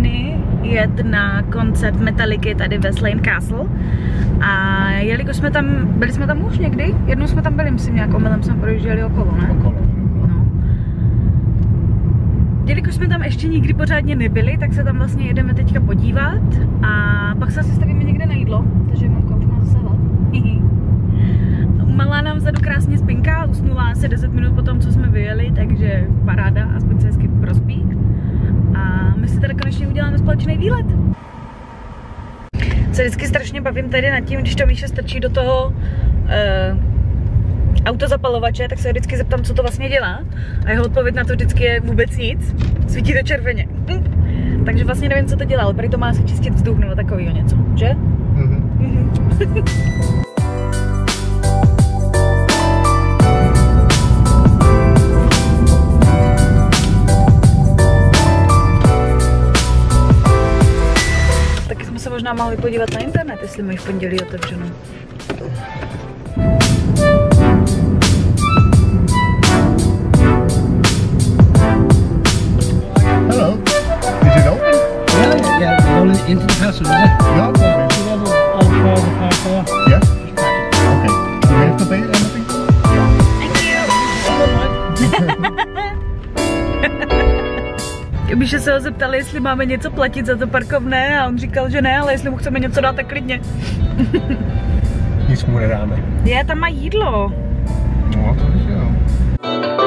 týdny jet na koncert Metallica tady ve Slane Castle. A jelikož jsme tam, byli jsme tam už někdy? Jednou jsme tam byli, myslím, nějak omylem jsme projížděli okolo, ne? Okolo. No. Jelikož jsme tam ještě nikdy pořádně nebyli, tak se tam vlastně jedeme teďka podívat a pak se asi stavíme někde na jídlo, takže mamka už má zase hlad. Malá nám vzadu krásně spinká, usnula asi 10 minut po tom, co jsme vyjeli, takže paráda, aspoň se hezky prospí. A my si teda konečně uděláme společný výlet. Se vždycky strašně bavím tady nad tím, když to Míša strčí do toho uh, autozapalovače, tak se vždycky zeptám, co to vlastně dělá. A jeho odpověď na to vždycky je vůbec nic. Svítí to červeně. Hm. Takže vlastně nevím, co to dělá, ale prý to má asi čistit vzduch nebo takového něco, že? Mhm. možná mohli podívat na internet, jestli mají v pondělí otevřeno. Hello. Is it open? Yeah, yeah, going into the castle, ho zeptali, jestli máme něco platit za to parkovné a on říkal, že ne, ale jestli mu chceme něco dát, tak klidně. Nic mu nedáme. Je, tam má jídlo. No, to jo.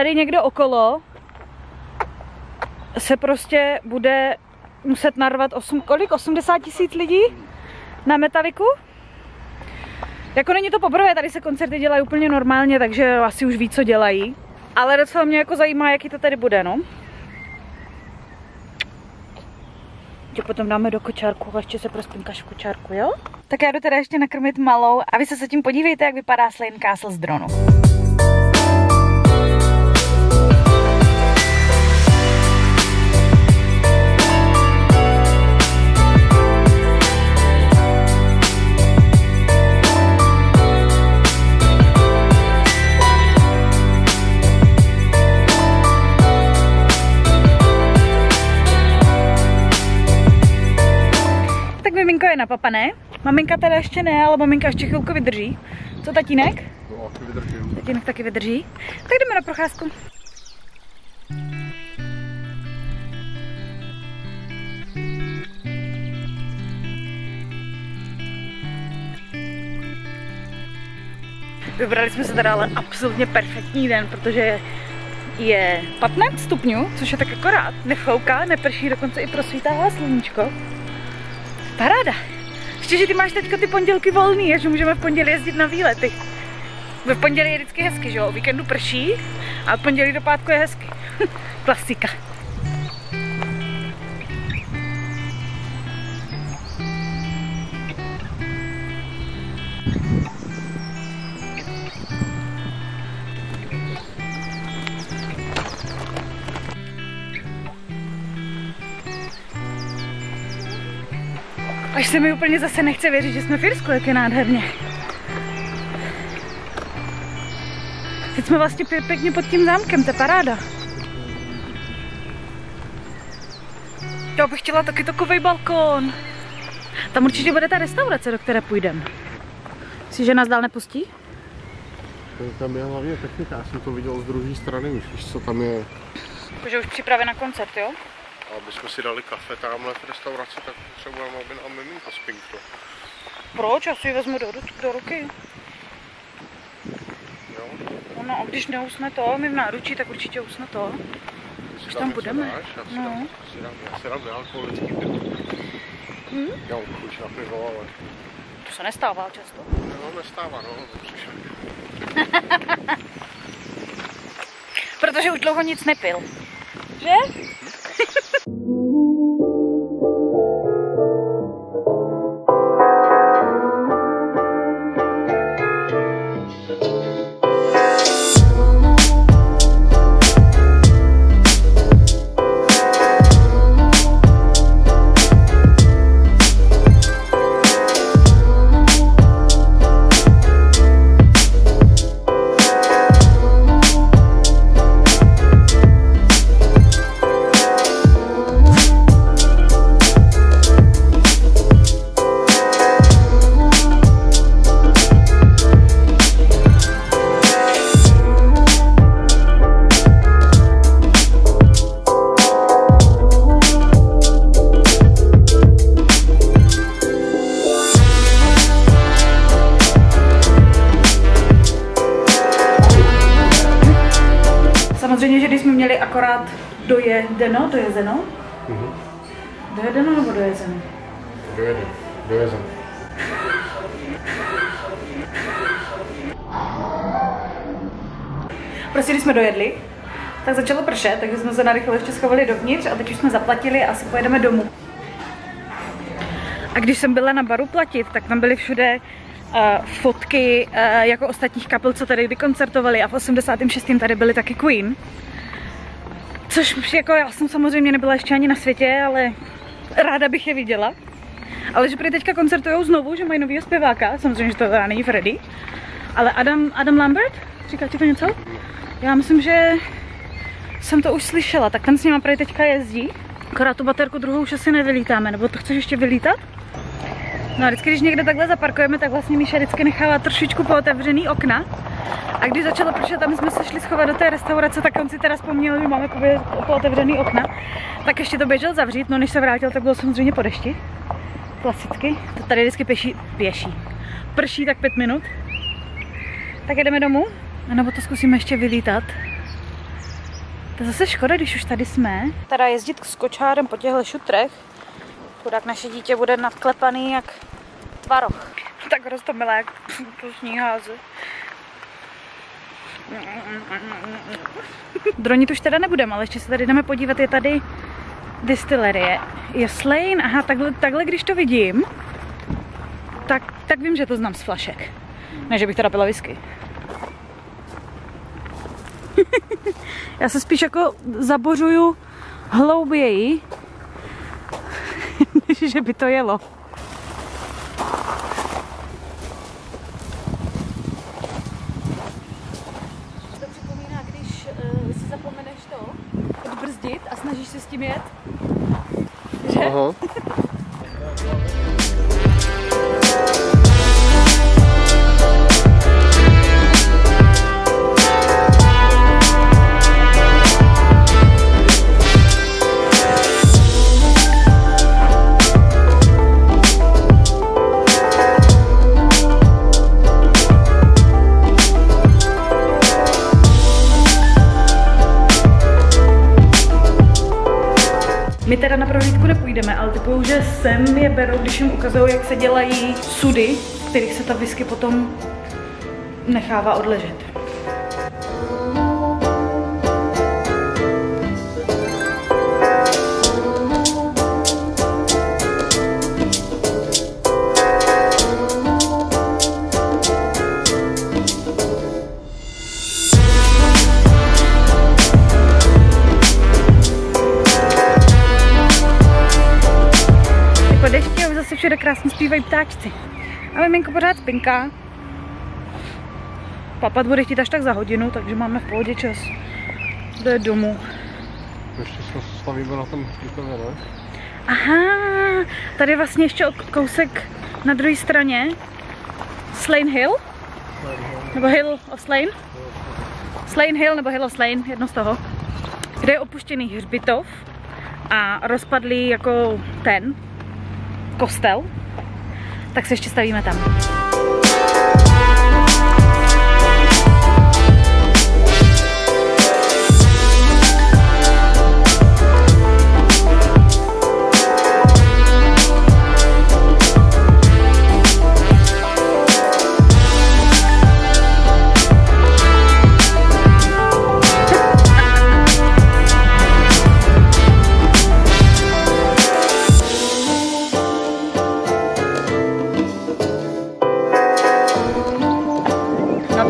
Tady někdo okolo se prostě bude muset narvat 8, kolik? 80 tisíc lidí na metaliku? Jako není to poprvé, tady se koncerty dělají úplně normálně, takže asi už ví, co dělají. Ale docela mě jako zajímá, jaký to tady bude, no. Tě potom dáme do kočárku a ještě se prospinkáš v kočárku, jo? Tak já jdu teda ještě nakrmit malou a vy se tím podívejte, jak vypadá Slane Castle z dronu. Napapané. Maminka teda ještě ne, ale maminka ještě chvilku vydrží. Co tatínek? No, to vydržím. Tatínek taky vydrží. Tak jdeme na procházku. Vybrali jsme se teda ale absolutně perfektní den, protože je 15 stupňů, což je tak akorát. Nefouká, neprší, dokonce i prosvítává sluníčko. Paráda. Ještě, že ty máš teďka ty pondělky volný, a že můžeme v pondělí jezdit na výlety. Ve pondělí je vždycky hezky, že jo? O víkendu prší a od pondělí do pátku je hezky. Klasika. Až se mi úplně zase nechce věřit, že jsme v Irsku, jak je nádherně. Teď jsme vlastně pě- pěkně pod tím zámkem, to je paráda. Já bych chtěla taky takový balkón. Tam určitě bude ta restaurace, do které půjdeme. Myslíš, že nás dál nepustí? Tam je hlavně technika, já jsem to viděl z druhé strany, už víš, co tam je. Jakože už připraven na koncert, jo? A aby jsme si dali kafe tamhle v restauraci, tak potřebujeme, aby nám miminka spinklo. Proč? Já si ji vezmu do, do ruky. Jo? No, a když neusne to, my v náručí, tak určitě usne to. Si Už dám tam budeme. Dáš? Já si, No. dám, si dám, já si dám nealkoholický pivo. Hm? Já mám chuť na pivo, ale To se nestává často. no, nestává, no. Protože už dlouho nic nepil. Že? Dojedeno, dojezeno, Mhm. dojedeno nebo dojezeno? Dojede. Dojeze. Prostě když jsme dojedli, tak začalo pršet, takže jsme se narychlo ještě schovali dovnitř a teď už jsme zaplatili a asi pojedeme domů. A když jsem byla na baru platit, tak tam byly všude uh, fotky uh, jako ostatních kapel, co tady vykoncertovali a v 86. tady byly taky Queen. Což jako já jsem samozřejmě nebyla ještě ani na světě, ale ráda bych je viděla. Ale že prý teďka koncertujou znovu, že mají novýho zpěváka, samozřejmě, že to teda není Freddy. Ale Adam, Adam Lambert, říká ti to něco? Já myslím, že jsem to už slyšela, tak ten s nima prý teďka jezdí. Akorát tu baterku druhou už asi nevylítáme, nebo to chceš ještě vylítat? No a vždycky, když někde takhle zaparkujeme, tak vlastně Míša vždycky nechává trošičku pootevřený okna. A když začalo pršet a my jsme se šli schovat do té restaurace, tak on si teda vzpomněl, že máme pootevřený okna. Tak ještě to běžel zavřít, no než se vrátil, tak bylo samozřejmě po dešti. Klasicky. To tady vždycky pěší, pěší. Prší tak pět minut. Tak jedeme domů? A nebo to zkusíme ještě vylítat? To je zase škoda, když už tady jsme. Teda jezdit s kočárem po těchto šutrech. Chudák naše dítě bude nadklepaný jak tvaroch. Tak roztomilé, jak to sníháze. Dronit už teda nebudeme, ale ještě se tady jdeme podívat, je tady distillerie. Je Slane, aha, takhle, takhle když to vidím, tak, tak vím, že to znám z flašek. Ne, že bych teda pila whisky. Já se spíš jako zabořuju hlouběji, než že by to jelo. To připomíná, když uh, si zapomeneš to, odbrzdit a jet. Že? Aha. na prohlídku nepůjdeme, ale typuju, že sem je berou, když jim ukazují, jak se dělají sudy, kterých se ta whisky potom nechává odležet. Krásně zpívají ptáčci. A miminko pořád spinká. Papat bude chtít až tak za hodinu, takže máme v pohodě čas. Jde domů. Ještě jsme se stavíme na tom hřbitově, ne? Aha, tady je vlastně ještě kousek na druhé straně. Slane Hill? Nebo Hill of Slane? Slane Hill nebo Hill of Slane, jedno z toho. Kde je opuštěný hřbitov a rozpadlý jako ten kostel. Tak se ještě stavíme tam.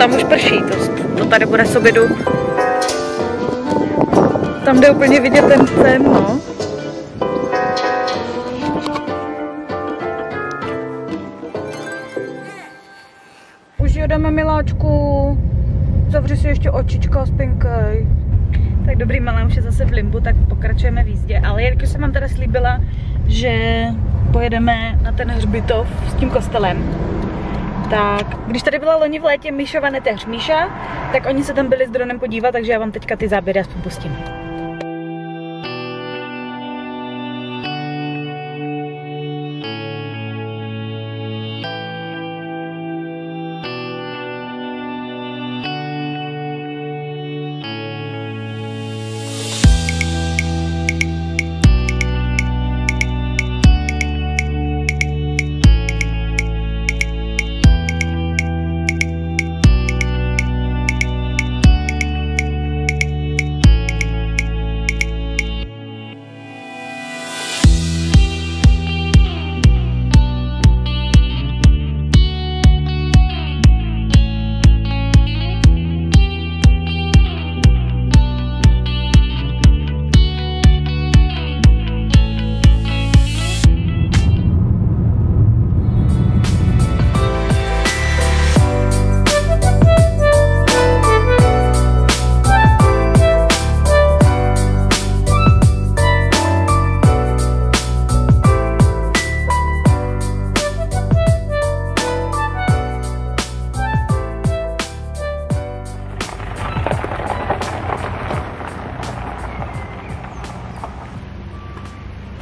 Tam už prší, to, to tady bude z obědu. Tam jde úplně vidět ten ten, no. Už jedeme, miláčku. Zavři si ještě očička, spinkej. Tak dobrý, malá už je zase v limbu, tak pokračujeme v jízdě. Ale jelikož jsem vám teda slíbila, že pojedeme na ten hřbitov s tím kostelem, tak když tady byla loni v létě Míšova neteř Míša, tak oni se tam byli s dronem podívat, takže já vám teďka ty záběry aspoň pustím.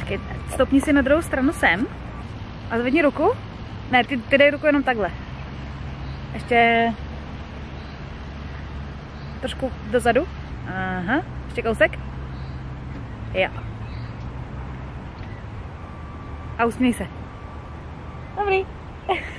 Počkej, stopni si na druhou stranu sem a zvedni ruku. Ne, ty, ty dej ruku jenom takhle. Ještě trošku dozadu. Aha, ještě kousek. Jo. A usměj se. Dobrý.